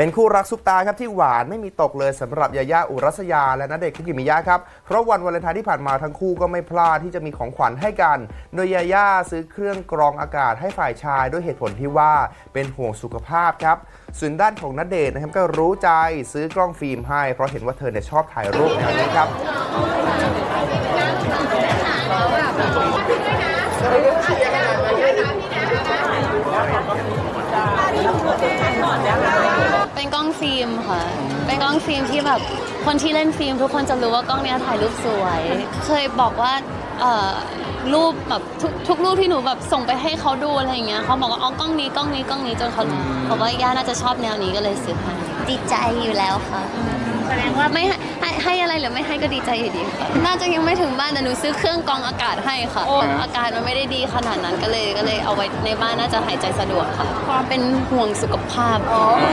เป็นคู่รักซุปตาครับที่หวานไม่มีตกเลยสำหรับยาย่าอุรัสยาและณเดชคุกิมิยะครับ เพราะวันวาเลนไทน์ที่ผ่านมาทั้งคู่ก็ไม่พลาดที่จะมีของขวัญให้กัน โดยยาย่าซื้อเครื่องกรองอากาศให้ฝ่ายชายด้วยเหตุผลที่ว่าเป็นห่วงสุขภาพครับ ส่วนด้านของณเดชน์นะครับก็รู้ใจซื้อกล้องฟิล์มให้ เพราะเห็นว่าเธอเนี่ยชอบถ่ายรูปแนวนี้ครับ เป็นกล้องฟิล์มค่ะ เป็นกล้องฟิล์มที่แบบคนที่เล่นฟิล์มทุกคนจะรู้ว่ากล้องเนี้ยถ่ายรูปสวย เคยบอกว่าเอ่อรูปแบบทุกทุกรูปที่หนูแบบส่งไปให้เขาดูอะไรอย่างเงี้ยเขาบอกว่าอ๋อกล้องนี้กล้องนี้กล้องนี้จนเขาบอกว่าย่าน่าจะชอบแนวนี้ก็เลยซื้อให้ดีใจอยู่แล้วค่ะ แสดงว่าไม่ให้ให้ให้อะไรหรือไม่ให้ก็ดีใจอยู่ดีค่ะน่าจะยังไม่ถึงบ้านแต่หนูซื้อเครื่องกรองอากาศให้ค่ะ อากาศมันไม่ได้ดีขนาดนั้นก็เลยก็เลยเอาไว้ในบ้านน่าจะหายใจสะดวกค่ะความเป็นห่วงสุขภาพ